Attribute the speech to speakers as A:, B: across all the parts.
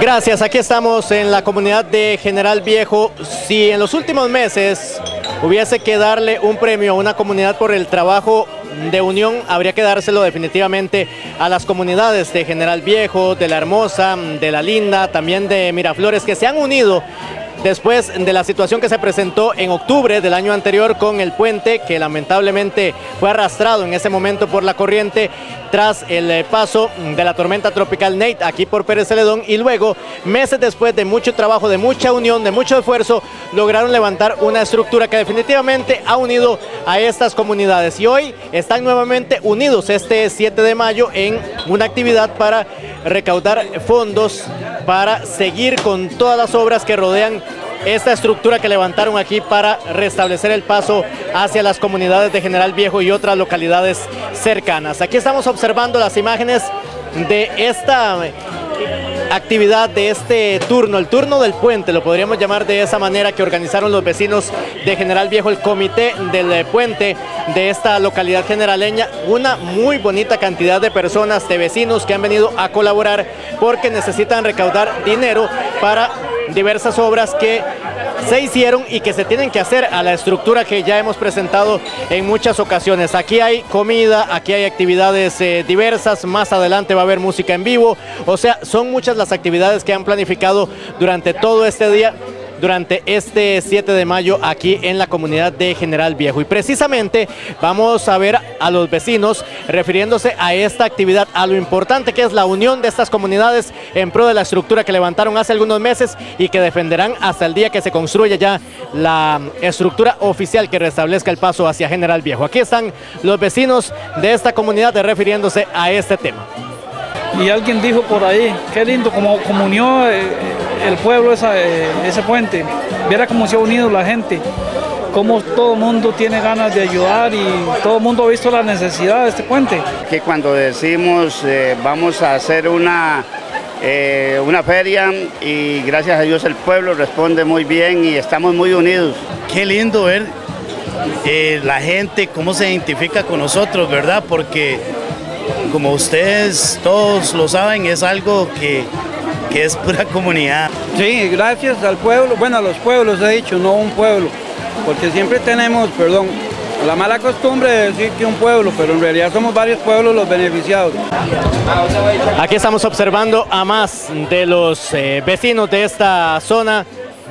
A: Gracias, aquí estamos en la comunidad de General Viejo. Si en los últimos meses hubiese que darle un premio a una comunidad por el trabajo de unión, habría que dárselo definitivamente a las comunidades de General Viejo, de La Hermosa, de La Linda, también de Miraflores, que se han unido después de la situación que se presentó en octubre del año anterior con el puente que lamentablemente fue arrastrado en ese momento por la corriente tras el eh, paso de la tormenta tropical Nate aquí por Pérez Celedón y luego, meses después de mucho trabajo, de mucha unión, de mucho esfuerzo, lograron levantar una estructura que definitivamente ha unido a estas comunidades. Y hoy están nuevamente unidos este 7 de mayo en una actividad para recaudar fondos para seguir con todas las obras que rodean esta estructura que levantaron aquí para restablecer el paso hacia las comunidades de General Viejo y otras localidades cercanas. Aquí estamos observando las imágenes de esta actividad de este turno, el turno del puente, lo podríamos llamar de esa manera que organizaron los vecinos de General Viejo, el comité del puente de esta localidad generaleña, una muy bonita cantidad de personas, de vecinos que han venido a colaborar porque necesitan recaudar dinero para diversas obras que se hicieron y que se tienen que hacer a la estructura que ya hemos presentado en muchas ocasiones. Aquí hay comida, aquí hay actividades eh, diversas, más adelante va a haber música en vivo, o sea, son muchas las actividades que han planificado durante todo este día durante este 7 de mayo aquí en la comunidad de General Viejo. Y precisamente vamos a ver a los vecinos refiriéndose a esta actividad, a lo importante que es la unión de estas comunidades en pro de la estructura que levantaron hace algunos meses y que defenderán hasta el día que se construya ya la estructura oficial que restablezca el paso hacia General Viejo. Aquí están los vecinos de esta comunidad refiriéndose a este tema.
B: Y alguien dijo por ahí, qué lindo, como comunió eh, el pueblo eh, ese puente, viera cómo se ha unido la gente, cómo todo el mundo tiene ganas de ayudar y todo el mundo ha visto la necesidad de este puente.
C: Que cuando decimos eh, vamos a hacer una, una feria y gracias a Dios el pueblo responde muy bien y estamos muy unidos.
D: Qué lindo ver la gente, cómo se identifica con nosotros, ¿verdad? Porque como ustedes todos lo saben, es algo que, es pura comunidad.
E: Sí, gracias al pueblo, bueno, a los pueblos he dicho, no un pueblo, porque siempre tenemos, perdón, la mala costumbre de decir que un pueblo, pero en realidad somos varios pueblos los beneficiados.
A: Aquí estamos observando a más de los eh, vecinos de esta zona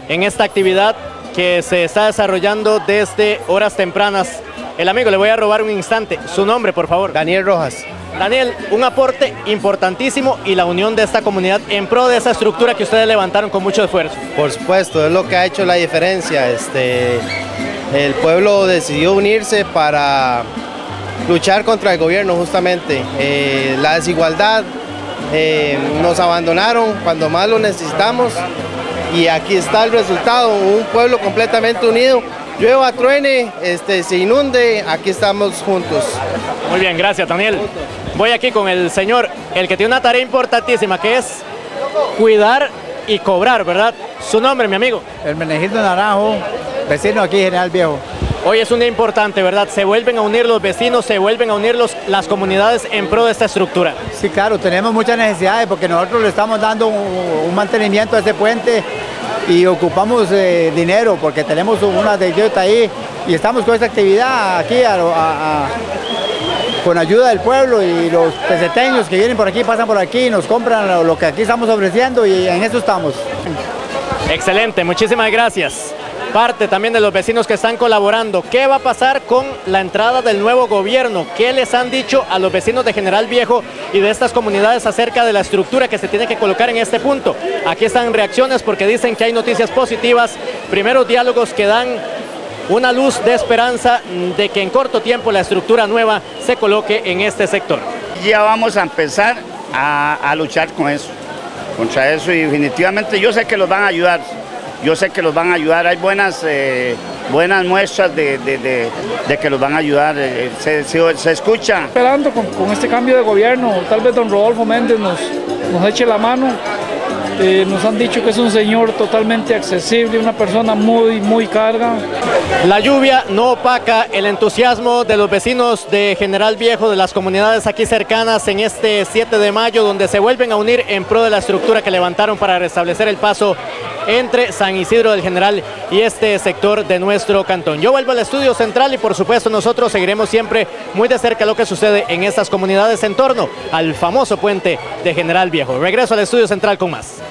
A: en esta actividad que se está desarrollando desde horas tempranas. El amigo, le voy a robar un instante. Su nombre, por favor.
F: Daniel Rojas.
A: Daniel, un aporte importantísimo y la unión de esta comunidad en pro de esa estructura que ustedes levantaron con mucho esfuerzo.
F: Por supuesto, es lo que ha hecho la diferencia. Este, el pueblo decidió unirse para luchar contra el gobierno justamente. Eh, la desigualdad, eh, nos abandonaron cuando más lo necesitamos y aquí está el resultado, un pueblo completamente unido llueva, truene, este, se inunde, aquí estamos juntos.
A: Muy bien, gracias Daniel. Voy aquí con el señor, el que tiene una tarea importantísima, que es cuidar y cobrar, ¿verdad? Su nombre, mi amigo.
G: El Menegildo Naranjo, vecino aquí, General Viejo.
A: Hoy es un día importante, ¿verdad? Se vuelven a unir los vecinos, se vuelven a unir los, las comunidades en pro de esta estructura.
G: Sí, claro, tenemos muchas necesidades porque nosotros le estamos dando un mantenimiento a este puente y ocupamos eh, dinero porque tenemos una de ahí y estamos con esta actividad aquí con ayuda del pueblo y los peseteños que vienen por aquí, pasan por aquí, nos compran lo, que aquí estamos ofreciendo y en eso estamos.
A: Excelente, muchísimas gracias parte también de los vecinos que están colaborando. ¿Qué va a pasar con la entrada del nuevo gobierno? ¿Qué les han dicho a los vecinos de General Viejo y de estas comunidades acerca de la estructura que se tiene que colocar en este punto? Aquí están reacciones porque dicen que hay noticias positivas, primeros diálogos que dan una luz de esperanza de que en corto tiempo la estructura nueva se coloque en este sector.
C: Ya vamos a empezar a, a luchar con eso, contra eso y definitivamente yo sé que los van a ayudar. Yo sé que los van a ayudar, hay buenas, eh, buenas muestras de, que los van a ayudar, eh, se, escucha.
B: Esperando con, este cambio de gobierno, tal vez don Rodolfo Méndez nos, nos eche la mano Eh, nos han dicho que es un señor totalmente accesible, una persona muy, muy carga.
A: La lluvia no opaca el entusiasmo de los vecinos de General Viejo, de las comunidades aquí cercanas en este 7 de mayo, donde se vuelven a unir en pro de la estructura que levantaron para restablecer el paso entre San Isidro del General y este sector de nuestro cantón. Yo vuelvo al estudio central y por supuesto nosotros seguiremos siempre muy de cerca lo que sucede en estas comunidades en torno al famoso puente de General Viejo. Regreso al estudio central con más.